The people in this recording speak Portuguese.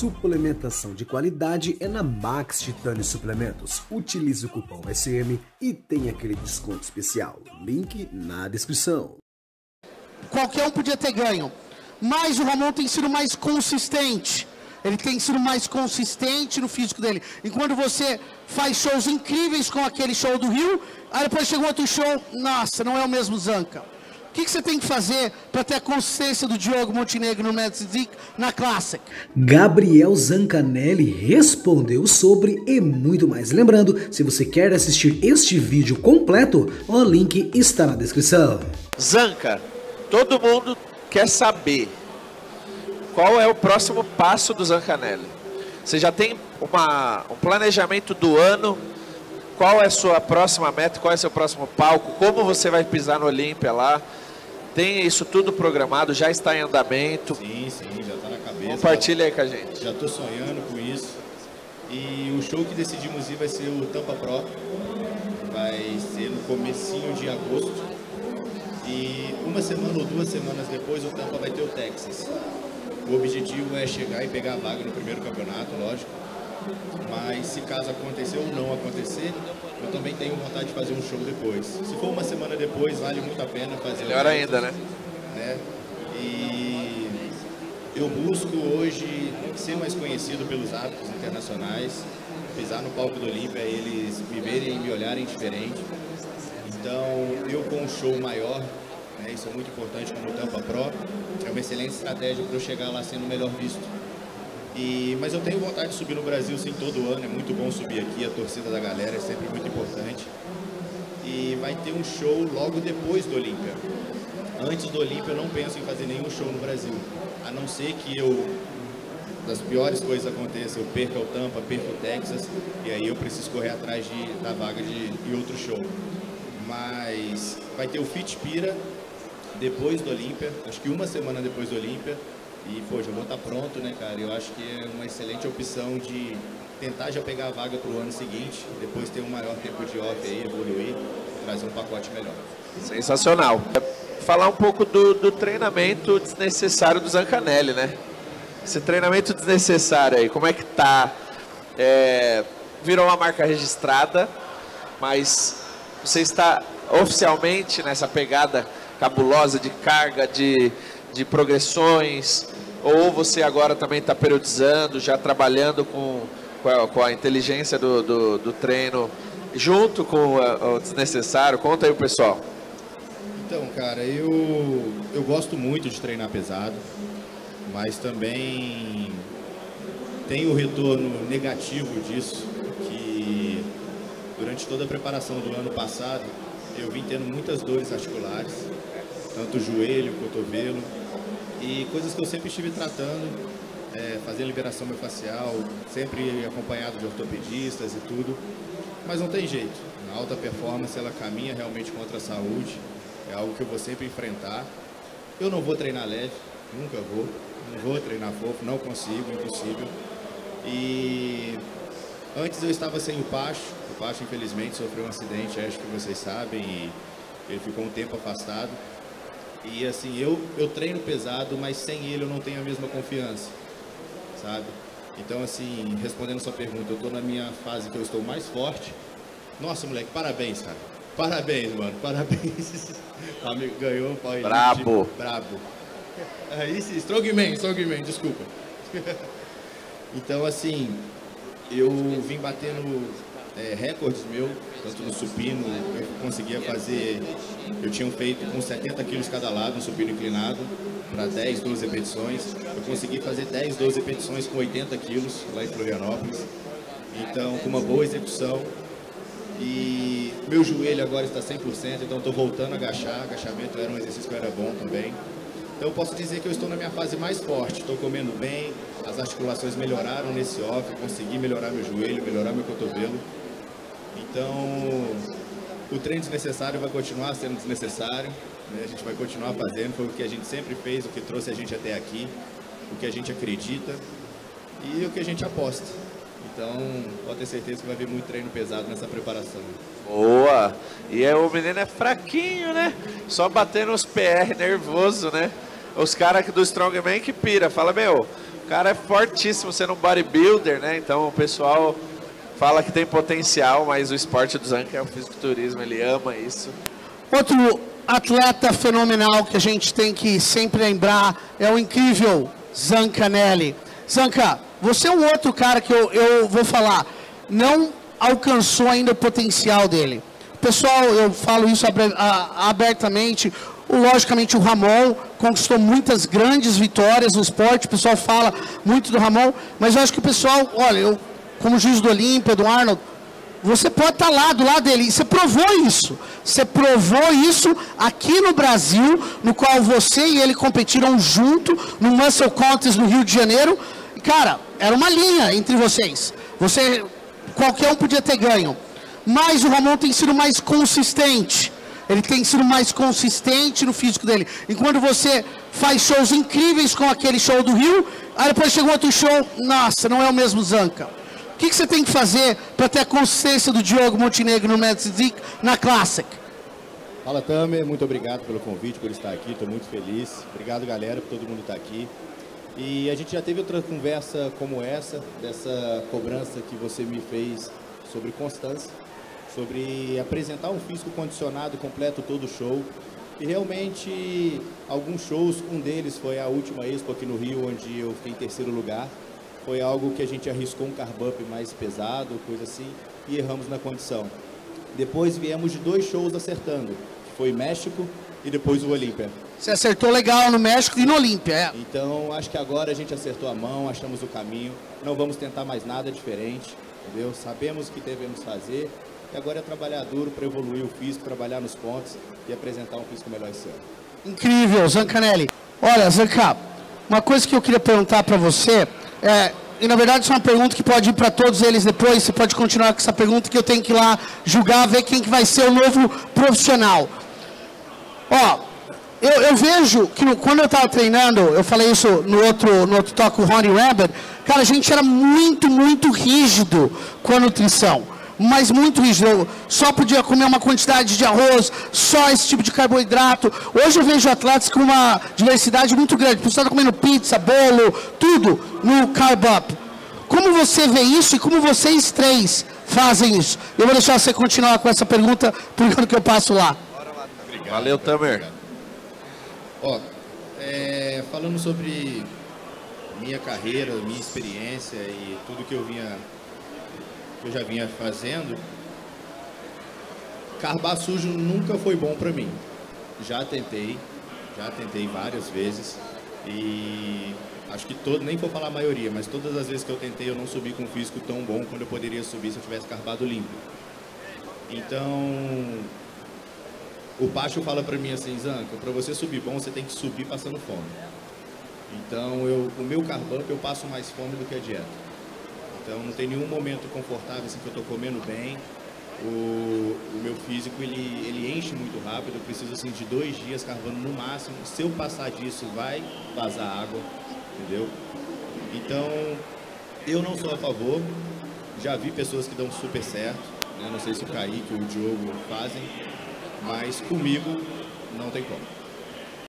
Suplementação de qualidade é na Max Titânio Suplementos. Utilize o cupom SM e tem aquele desconto especial. Link na descrição. Qualquer um podia ter ganho, mas o Ramon tem sido mais consistente. Ele tem sido mais consistente no físico dele. Enquanto você faz shows incríveis com aquele show do Rio, aí depois chega outro show, nossa, não é o mesmo Zanca. O que, que, você tem que fazer para ter a consistência do Diogo Montenegro no Magic na Classic? Gabriel Zancanelli respondeu sobre e muito mais. Lembrando, se você quer assistir este vídeo completo, o link está na descrição. Zanca, todo mundo quer saber qual é o próximo passo do Zancanelli. Você já tem uma, um planejamento do ano? Qual é a sua próxima meta? Qual é o seu próximo palco? Como você vai pisar no Olímpia lá? Tem isso tudo programado, já está em andamento. Sim, sim, já está na cabeça. Compartilha aí com a gente. Já estou sonhando com isso. E o show que decidimos ir vai ser o Tampa Pro. Vai ser no comecinho de agosto. E uma semana ou duas semanas depois o Tampa vai ter o Texas. O objetivo é chegar e pegar a vaga no primeiro campeonato, lógico. Mas se caso acontecer ou não acontecer, eu também tenho vontade de fazer um show depois. Se for uma semana depois, vale muito a pena fazer. Melhor ainda, né? né? E eu busco hoje ser mais conhecido pelos hábitos internacionais, pisar no palco do Olímpia, eles me verem e me olharem diferente. Então, eu com um show maior, né, isso é muito importante como o Tampa Pro, é uma excelente estratégia para eu chegar lá sendo melhor visto. E, mas eu tenho vontade de subir no Brasil sim todo ano, é muito bom subir aqui, a torcida da galera é sempre muito importante. E vai ter um show logo depois do Olímpia. Antes do Olímpia eu não penso em fazer nenhum show no Brasil, a não ser que eu, das piores coisas aconteçam, eu perca o Tampa, perca o Texas, e aí eu preciso correr atrás de, da vaga de, de outro show. Mas vai ter o Fit Pira depois do Olímpia, acho que uma semana depois do Olímpia, e, pô, já vou estar pronto, né, cara? Eu acho que é uma excelente opção de tentar já pegar a vaga para o ano seguinte, depois ter um maior tempo de off aí, evoluir, trazer um pacote melhor. Sensacional. Falar um pouco do, do treinamento desnecessário do Zancanelli, né? Esse treinamento desnecessário aí, como é que tá? É, virou uma marca registrada, mas você está oficialmente nessa pegada cabulosa de carga, de de progressões, ou você agora também está periodizando, já trabalhando com, com, a, com a inteligência do, do, do, treino, junto com o, o desnecessário? Conta aí o pessoal. Então, cara, eu, eu gosto muito de treinar pesado, mas também tem o retorno negativo disso, que durante toda a preparação do ano passado, eu vim tendo muitas dores articulares, tanto joelho, cotovelo, e coisas que eu sempre estive tratando, é, fazer liberação miofascial, sempre acompanhado de ortopedistas e tudo, mas não tem jeito. A alta performance ela caminha realmente contra a saúde, é algo que eu vou sempre enfrentar. Eu não vou treinar leve, nunca vou, não vou treinar fofo, não consigo, impossível. E antes eu estava sem o Pacho, o Pacho infelizmente sofreu um acidente, acho que vocês sabem, e ele ficou um tempo afastado. E assim, eu, eu treino pesado, mas sem ele eu não tenho a mesma confiança, sabe? Então, assim, respondendo sua pergunta, eu estou na minha fase que eu estou mais forte. Nossa, moleque, parabéns, cara. Parabéns, mano, parabéns. Amigo, ganhou, pai. Brabo. Brabo. É isso, Strongman, Strongman, desculpa. então, assim, eu vim batendo é, recordes meu, tanto no supino, eu conseguia fazer, eu tinha feito com 70 quilos cada lado no supino inclinado, para 10, 12 repetições. Eu consegui fazer 10, 12 repetições com 80 quilos lá em Florianópolis. Então, com uma boa execução. E meu joelho agora está 100%, então estou voltando a agachar. Agachamento era um exercício que era bom também. Então eu posso dizer que eu estou na minha fase mais forte. Estou comendo bem, as articulações melhoraram nesse off, consegui melhorar meu joelho, melhorar meu cotovelo. Então, o treino desnecessário vai continuar sendo desnecessário, né? a gente vai continuar fazendo, foi o que a gente sempre fez, o que trouxe a gente até aqui, o que a gente acredita e o que a gente aposta. Então, pode ter certeza que vai haver muito treino pesado nessa preparação. Boa! E é, o menino é fraquinho, né? Só batendo os PR nervoso, né? Os caras do Strongman que pira, fala, meu, cara é fortíssimo sendo um bodybuilder, né? Então o pessoal fala que tem potencial, mas o esporte do Zanca é o fisiculturismo, ele ama isso. Outro atleta fenomenal que a gente tem que sempre lembrar é o incrível Zancanelli. Zanca, você é um outro cara que eu, eu vou falar, não alcançou ainda o potencial dele. Pessoal, eu falo isso abertamente. Logicamente, o Ramon conquistou muitas grandes vitórias no esporte. O pessoal fala muito do Ramon, mas eu acho que o pessoal, olha, eu, como juiz do Olímpia, do Arnold, você pode estar lá do lado dele. E você provou isso. Você provou isso aqui no Brasil, no qual você e ele competiram junto no Muscle Contest no Rio de Janeiro. Cara, era uma linha entre vocês. Você, qualquer um podia ter ganho. Mas o Ramon tem sido mais consistente. Ele tem sido mais consistente no físico dele. Enquanto você faz shows incríveis com aquele show do Rio, aí depois chega outro show, nossa, não é o mesmo Zanca que, que você tem que fazer para ter a consciência do Diogo Montenegro no Metzik na Classic? Fala Tamer, muito obrigado pelo convite, por estar aqui, estou muito feliz. Obrigado galera, por todo mundo estar aqui. E a gente já teve outra conversa como essa, dessa cobrança que você me fez sobre constância, sobre apresentar um físico condicionado completo todo show. E realmente, alguns shows, um deles foi a última Expo aqui no Rio, onde eu fiquei em terceiro lugar foi algo que a gente arriscou um carb up mais pesado, coisa assim, e erramos na condição. Depois viemos de dois shows acertando, que foi México e depois o Olímpia. Você acertou legal no México e no Olímpia, é. Então, acho que agora a gente acertou a mão, achamos o caminho, não vamos tentar mais nada diferente, entendeu? Sabemos o que devemos fazer e agora é trabalhar duro para evoluir o físico, trabalhar nos pontos e apresentar um físico melhor esse ano. Incrível, Zancanelli. Olha, Zanca, uma coisa que eu queria perguntar para você é, e na verdade isso é uma pergunta que pode ir para todos eles depois, você pode continuar com essa pergunta que eu tenho que ir lá julgar, ver quem que vai ser o novo profissional. Ó, eu, eu vejo que no, quando eu estava treinando, eu falei isso no outro, no outro toque, o Ronnie Rabbit, cara, a gente era muito, muito rígido com a nutrição mas muito rígido. Só podia comer uma quantidade de arroz, só esse tipo de carboidrato. Hoje eu vejo atletas com uma diversidade muito grande. O pessoal está comendo pizza, bolo, tudo no carb up. Como você vê isso e como vocês três fazem isso? Eu vou deixar você continuar com essa pergunta por enquanto que eu passo lá. Valeu, Tamer. Ó, é, falando sobre minha carreira, minha experiência e tudo que eu vinha que eu já vinha fazendo, carbar sujo nunca foi bom para mim. Já tentei, já tentei várias vezes e acho que todo, nem vou falar a maioria, mas todas as vezes que eu tentei eu não subi com um físico tão bom quando eu poderia subir se eu tivesse carbado limpo. Então, o Pacho fala para mim assim, Zanca, para você subir bom, você tem que subir passando fome. Então, eu, o meu carb eu passo mais fome do que a dieta. Então não tem nenhum momento confortável assim que eu estou comendo bem. O, o, meu físico ele, ele enche muito rápido, eu preciso assim de dois dias carvando no máximo. Se eu passar disso vai vazar água, entendeu? Então eu não sou a favor. Já vi pessoas que dão super certo, né? não sei se o Kaique ou o Diogo fazem, mas comigo não tem como.